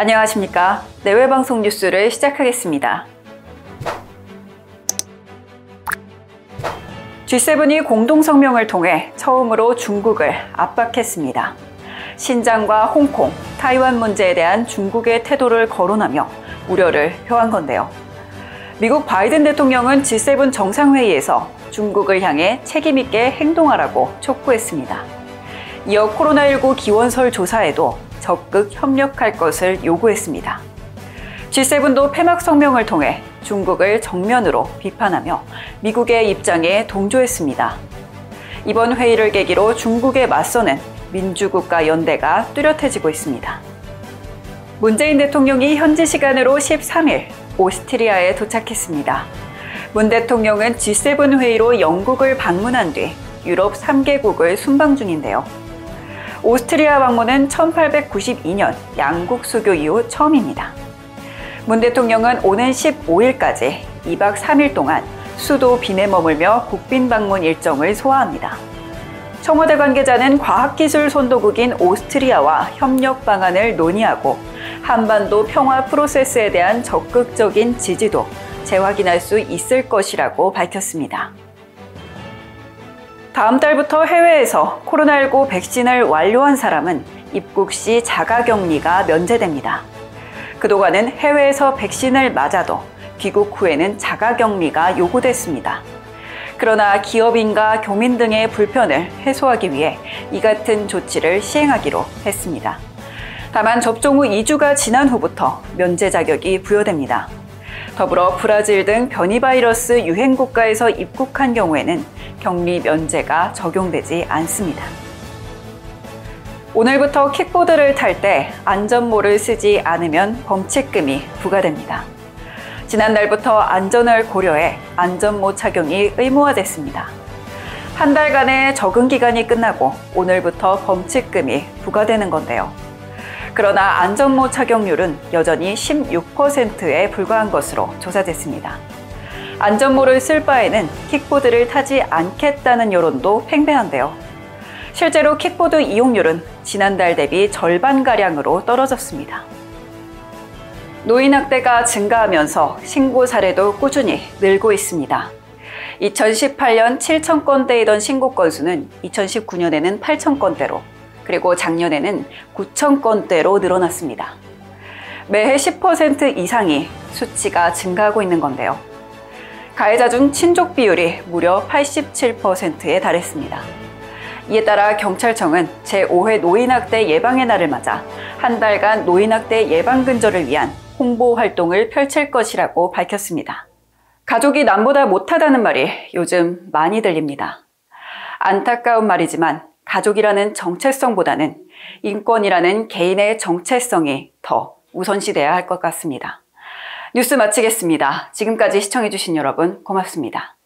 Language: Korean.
안녕하십니까. 내외방송 뉴스를 시작하겠습니다. G7이 공동성명을 통해 처음으로 중국을 압박했습니다. 신장과 홍콩, 타이완 문제에 대한 중국의 태도를 거론하며 우려를 표한 건데요. 미국 바이든 대통령은 G7 정상회의에서 중국을 향해 책임있게 행동하라고 촉구했습니다. 이어 코로나19 기원설 조사에도 적극 협력할 것을 요구했습니다. G7도 폐막 성명을 통해 중국을 정면으로 비판하며 미국의 입장에 동조했습니다. 이번 회의를 계기로 중국에 맞서는 민주국가 연대가 뚜렷해지고 있습니다. 문재인 대통령이 현지 시간으로 13일 오스트리아에 도착했습니다. 문 대통령은 G7 회의로 영국을 방문한 뒤 유럽 3개국을 순방 중인데요. 오스트리아 방문은 1892년 양국 수교 이후 처음입니다. 문 대통령은 오는 15일까지 2박 3일 동안 수도 빈에 머물며 국빈 방문 일정을 소화합니다. 청와대 관계자는 과학기술 선도국인 오스트리아와 협력 방안을 논의하고 한반도 평화 프로세스에 대한 적극적인 지지도 재확인할 수 있을 것이라고 밝혔습니다. 다음 달부터 해외에서 코로나19 백신을 완료한 사람은 입국 시 자가격리가 면제됩니다. 그동안은 해외에서 백신을 맞아도 귀국 후에는 자가격리가 요구됐습니다. 그러나 기업인과 교민 등의 불편을 해소하기 위해 이 같은 조치를 시행하기로 했습니다. 다만 접종 후 2주가 지난 후부터 면제 자격이 부여됩니다. 더불어 브라질 등 변이 바이러스 유행 국가에서 입국한 경우에는 격리 면제가 적용되지 않습니다. 오늘부터 킥보드를 탈 때 안전모를 쓰지 않으면 범칙금이 부과됩니다. 지난달부터 안전을 고려해 안전모 착용이 의무화됐습니다. 한 달간의 적응 기간이 끝나고 오늘부터 범칙금이 부과되는 건데요. 그러나 안전모 착용률은 여전히 16%에 불과한 것으로 조사됐습니다. 안전모를 쓸 바에는 킥보드를 타지 않겠다는 여론도 팽배한데요. 실제로 킥보드 이용률은 지난달 대비 절반가량으로 떨어졌습니다. 노인학대가 증가하면서 신고 사례도 꾸준히 늘고 있습니다. 2018년 7천 건대이던 신고 건수는 2019년에는 8천 건대로 그리고 작년에는 9천 건대로 늘어났습니다. 매해 10% 이상이 수치가 증가하고 있는 건데요. 가해자 중 친족 비율이 무려 87%에 달했습니다. 이에 따라 경찰청은 제5회 노인학대 예방의 날을 맞아 한 달간 노인학대 예방 근절을 위한 홍보 활동을 펼칠 것이라고 밝혔습니다. 가족이 남보다 못하다는 말이 요즘 많이 들립니다. 안타까운 말이지만 가족이라는 정체성보다는 인권이라는 개인의 정체성이 더 우선시돼야 할 것 같습니다. 뉴스 마치겠습니다. 지금까지 시청해주신 여러분 고맙습니다.